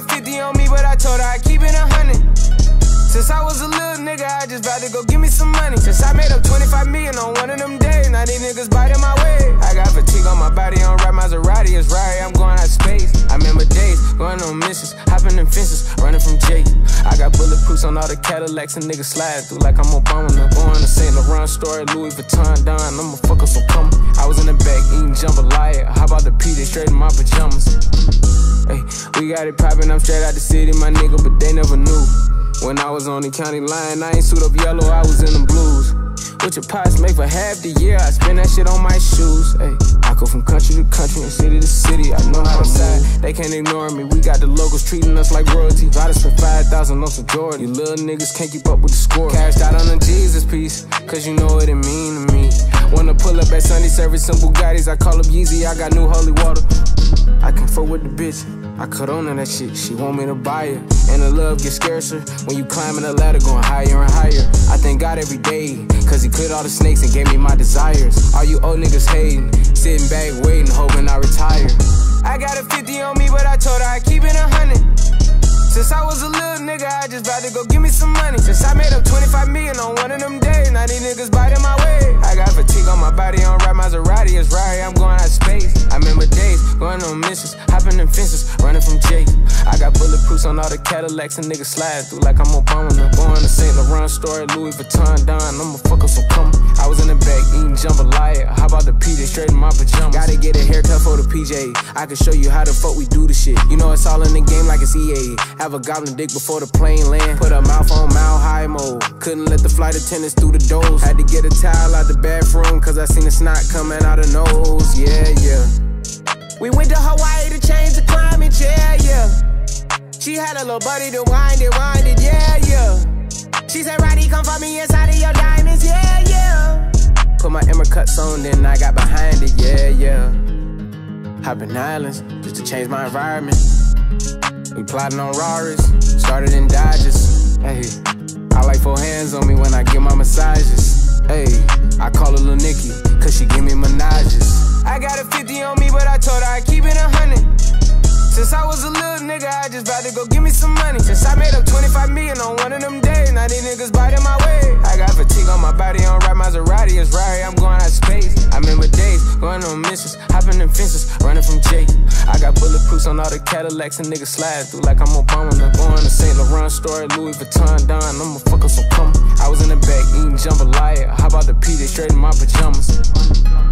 a 50 on me, but I told her I keep it a hundred. Since I was a little nigga, I just about to go give me some money. Since I made up 25 million on one of them days, now these niggas biting my way. I got fatigue on my body, on ride Maserati, it's right, I'm going out space. I remember days, going on missions, in fences, running from Jake. I got bulletproofs on all the Cadillacs and niggas slide through like I'm Obama. Now going to St. Laurent store, Louis Vuitton, Don, I'ma fuck up some. I was in the back eating jambalaya, how about the PJ straight in my pajamas. Hey, we got it poppin', I'm straight out the city, my nigga, but they never knew. When I was on the county line, I ain't suit up yellow, I was in the blues. What your pots make for half the year, I spend that shit on my shoes. Hey, go from country to country and city to city, I know how to side. They can't ignore me, we got the locals treating us like royalty. I done spent 5,000 on some Jordan. You little niggas can't keep up with the score. Cashed out on the Jesus piece, cause you know what it mean to me. Wanna pull up at Sunday service some Bugattis, I call up Yeezy, I got new holy water. I can fuck with the bitch. I cut on to that shit, she want me to buy it. And the love gets scarcer when you climbing the ladder, going higher and higher. I thank God every day, cause he cleared all the snakes and gave me my desires. All you old niggas hating, sitting back waiting, hoping I retire. I got a 50 on me, but I told her I keep it a hundred. Since I was a little nigga, I just about to go give me some money. Since I made up 25 million on one of them days, now these niggas biting my way. I got fatigue on my body, on ride Maserati, it's right, I'm going out space. I remember days, going on missions, hopping in fences, running from Jake. I got bulletproofs on all the Cadillacs and niggas slide through like I'm Obama. Now going to St. Laurent store, Louis Vuitton, Don, I'ma fuck up some coming. Jambalaya, how about the P, straight in my pajamas. Gotta get a haircut for the PJ, I can show you how the fuck we do the shit. You know it's all in the game like it's EA. Have a goblin dick before the plane land. Put a mouth on mile high mode. Couldn't let the flight attendants through the doors. Had to get a towel out the bathroom, cause I seen the snot coming out of nose. Yeah, yeah. We went to Hawaii to change the climate, yeah, yeah. She had a little buddy to wind it, wind it, yeah, yeah. She said, Roddy, come for me inside of your cuts then I got behind it, yeah, yeah. Hopping islands, just to change my environment. We plotting on Raris, started in Dodges. Hey, I like four hands on me when I get my massages. Hey, I call her Lil Nicki, cause she give me menages. I got a 50 on me, but I told her I keep it a hundred. Since I was a little nigga, I just about to go give me some money. Since I made up 25 million on one of them days, now these niggas biting my way. I got fatigue on my body, on ride Maserati, it's right, missions, hopping in fences, running from Jake. I got bulletproofs on all the Cadillacs and niggas slide through like I'm Obama. Now going to St. Laurent store, Louis Vuitton, Don, I'ma fuck up. I was in the back eating jambalaya, how about the PJ straight in my pajamas.